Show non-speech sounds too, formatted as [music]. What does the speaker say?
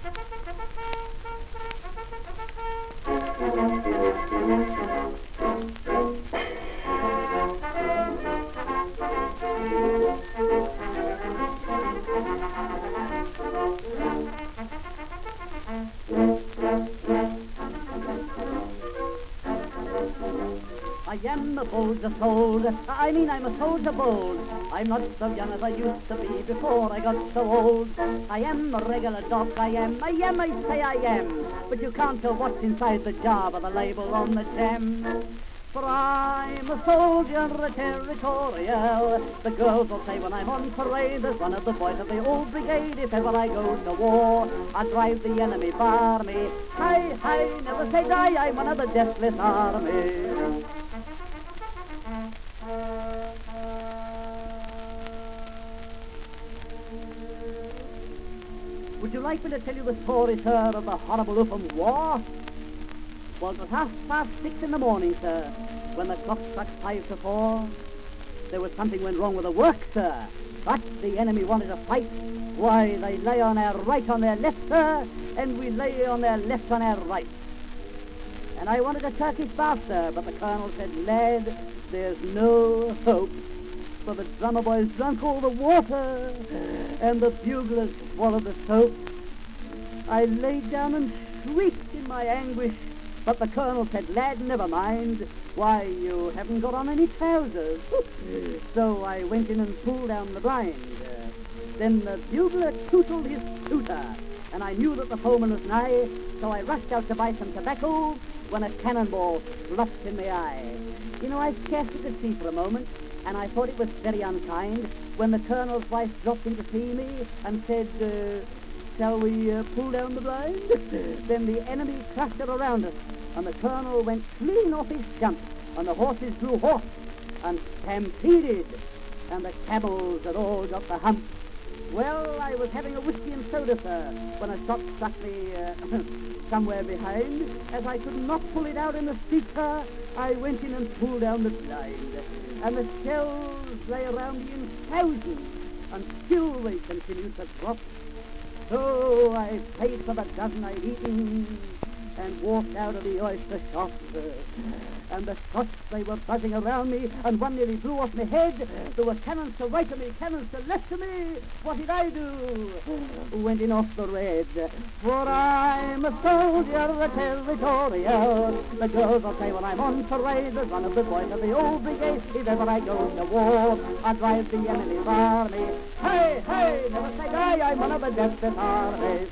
I am a soldier sold, I mean I'm a soldier bold. I'm not so young as I used to be before I got so old. I am a regular doc, I am, I am, I say I am. But you can't tell what's inside the jar by the label on the gem. For I'm a soldier, a territorial. The girls will say when I'm on parade, there's one of the boys of the old brigade. If ever I go to war, I drive the enemy bar me. Hi, hi, never say die, I'm one of the deathless army. Would you like me to tell you the story, sir, of the horrible Upham War? Well, it was half past six in the morning, sir, when the clock struck five to four. There was something went wrong with the work, sir. But the enemy wanted to fight. Why, they lay on our right on their left, sir, and we lay on their left on our right. And I wanted a Turkish bath, sir, but the colonel said, lad, there's no hope. For the drummer boys drunk all the water, and the buglers swallowed the soap. I laid down and shrieked in my anguish, but the colonel said, lad, never mind. Why, you haven't got on any trousers. [laughs] so I went in and pulled down the blind. Then the bugler tootled his tooter, and I knew that the foeman was nigh, so I rushed out to buy some tobacco when a cannonball flushed in the eye. You know, I scarcely could see for a moment, and I thought it was very unkind when the colonel's wife dropped in to see me and said, uh, shall we uh, pull down the blind? [laughs] then the enemy clustered around us, and the colonel went clean off his jump, and the horses grew hoarse and stampeded, and the camels had all got the hump. Well, I was having a whiskey and soda, sir, when a shot struck me uh, [laughs] somewhere behind. As I could not pull it out in the street, sir, I went in and pulled down the blind. And the shells lay around me in thousands, and still they continued to drop. So I paid for the dozen I'd eaten and walked out of the oyster shop. And the shots, they were buzzing around me, and one nearly blew off my head. There were cannons to right of me, cannons to left of me. What did I do? Went in off the red. For I'm a soldier, a territorial. The girls will say when I'm on parade, there's one of the boys of the old brigade. If ever I go to war, I drive the enemy's army. Hey, hey, never say die, I'm one of the desperate armies.